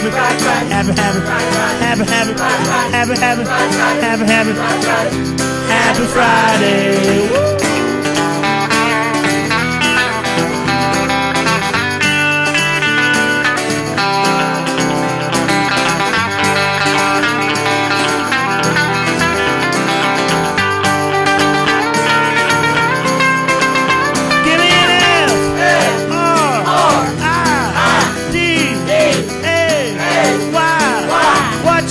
habit, habit, habit, habit, habit, habit, habit, habit, habit, habit, happy Friday. Woo!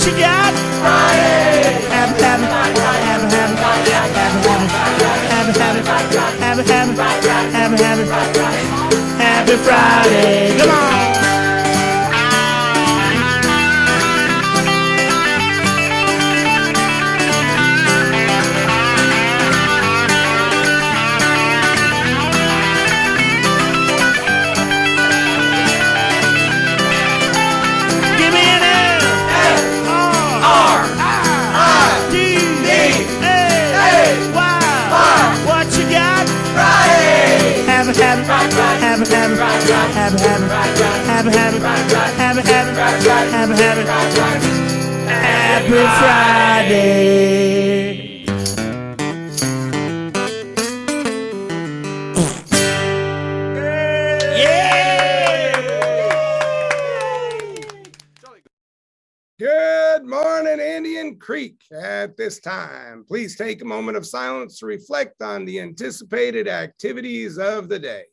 Y. What you got? Happy, happy, happy, happy, happy, happy, happy, happy, happy, happy, happy Friday. Come on. Happy, happy, happy, happy, happy, happy Friday. Good morning, Indian Creek. At this time, please take a moment of silence to reflect on the anticipated activities of the day.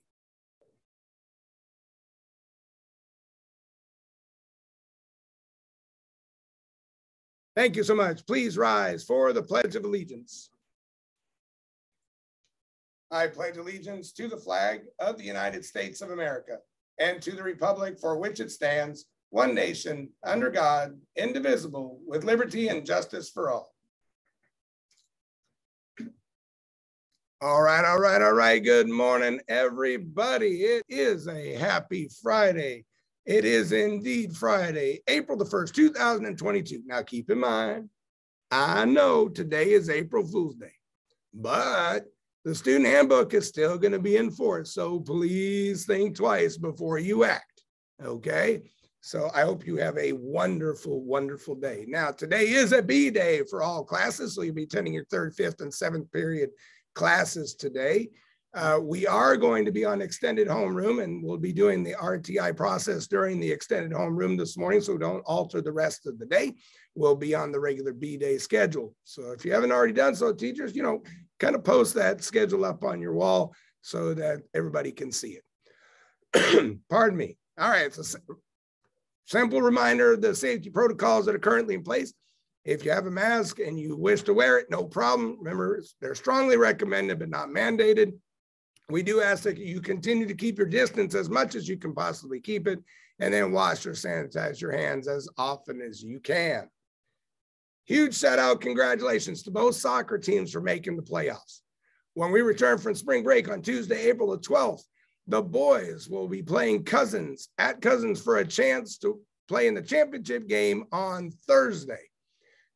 Thank you so much. Please rise for the Pledge of Allegiance. I pledge allegiance to the flag of the United States of America and to the republic for which it stands, one nation, under God, indivisible, with liberty and justice for all. All right, all right, all right. Good morning, everybody. It is a happy Friday. It is indeed Friday, April the 1st, 2022. Now, keep in mind, I know today is April Fool's Day, but the student handbook is still going to be in force. So please think twice before you act. Okay. So I hope you have a wonderful, wonderful day. Now, today is a B day for all classes. So you'll be attending your third, fifth, and seventh period classes today. Uh, we are going to be on extended homeroom and we'll be doing the RTI process during the extended homeroom this morning. So don't alter the rest of the day. We'll be on the regular B day schedule. So if you haven't already done so, teachers, you know, kind of post that schedule up on your wall so that everybody can see it. Pardon me. All right. So simple reminder of the safety protocols that are currently in place. If you have a mask and you wish to wear it, no problem. Remember, they're strongly recommended, but not mandated. We do ask that you continue to keep your distance as much as you can possibly keep it, and then wash or sanitize your hands as often as you can. Huge shout out, congratulations to both soccer teams for making the playoffs. When we return from spring break on Tuesday, April the 12th, the boys will be playing Cousins at Cousins for a chance to play in the championship game on Thursday.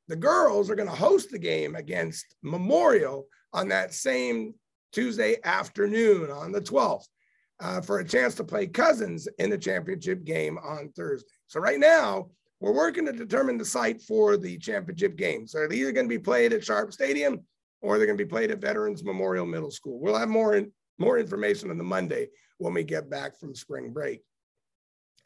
The girls are going to host the game against Memorial on that same Tuesday afternoon on the 12th uh, for a chance to play Cousins in the championship game on Thursday. So, right now, we're working to determine the site for the championship game. So, they're either going to be played at Sharp Stadium or they're going to be played at Veterans Memorial Middle School. We'll have more, more information on the Monday when we get back from spring break.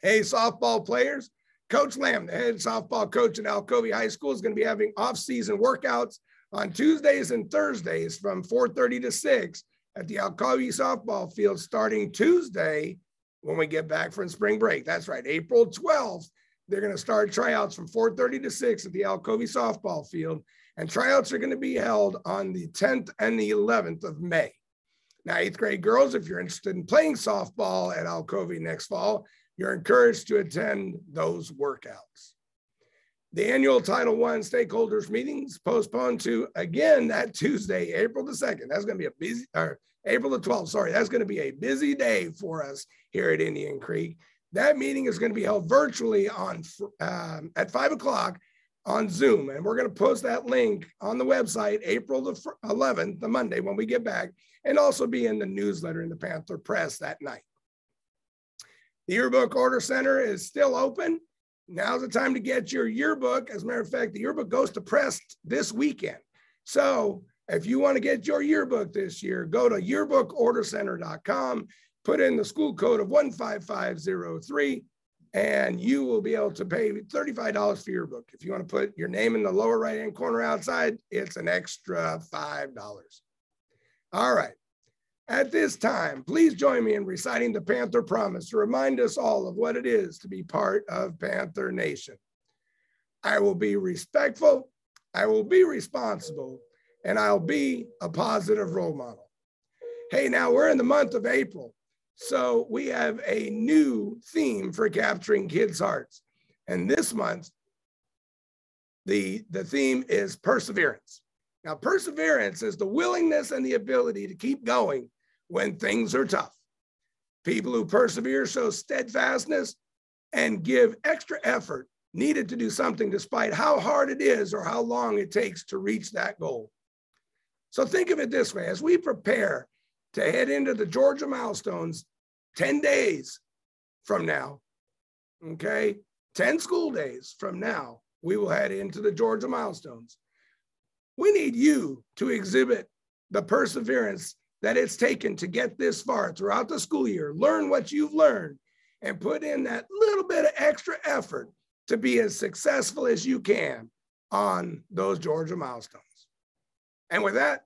Hey, softball players, Coach Lamb, the head softball coach at Alcovy High School, is going to be having off-season workouts on Tuesdays and Thursdays from 4:30 to 6 at the Alcovy softball field starting Tuesday when we get back from spring break. That's right, April 12th. They're going to start tryouts from 4:30 to 6 at the Alcovy softball field, and tryouts are going to be held on the 10th and the 11th of May. Now, eighth grade girls, if you're interested in playing softball at Alcovy next fall, you're encouraged to attend those workouts. The annual Title I stakeholders meetings postponed to again that Tuesday, April the 2nd. That's going to be a busy, or April the 12th, sorry, that's going to be a busy day for us here at Indian Creek. That meeting is going to be held virtually on um, at five o'clock on Zoom. And we're going to post that link on the website April the 11th, the Monday when we get back, and also be in the newsletter in the Panther Press that night. The Yearbook Order Center is still open. Now's the time to get your yearbook. As a matter of fact, the yearbook goes to press this weekend. So if you want to get your yearbook this year, go to yearbookordercenter.com, put in the school code of 15503, and you will be able to pay $35 for your book. If you want to put your name in the lower right hand corner outside, it's an extra $5. All right. At this time, please join me in reciting the Panther Promise to remind us all of what it is to be part of Panther Nation. I will be respectful, I will be responsible, and I'll be a positive role model. Hey, now we're in the month of April, so we have a new theme for capturing kids' hearts. And this month, the, the theme is perseverance. Now, perseverance is the willingness and the ability to keep going when things are tough. People who persevere show steadfastness and give extra effort needed to do something despite how hard it is or how long it takes to reach that goal. So think of it this way as we prepare to head into the Georgia milestones 10 days from now, okay, 10 school days from now, we will head into the Georgia milestones. We need you to exhibit the perseverance that it's taken to get this far throughout the school year, learn what you've learned, and put in that little bit of extra effort to be as successful as you can on those Georgia milestones. And with that,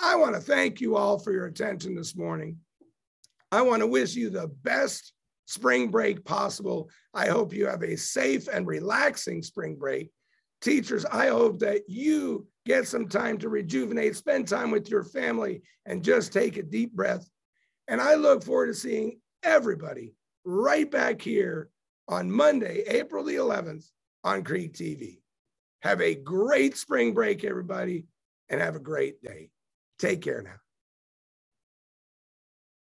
I want to thank you all for your attention this morning. I want to wish you the best spring break possible. I hope you have a safe and relaxing spring break. Teachers, I hope that you get some time to rejuvenate, spend time with your family, and just take a deep breath. And I look forward to seeing everybody right back here on Monday, April the 11th on Creek TV. Have a great spring break, everybody, and have a great day. Take care now.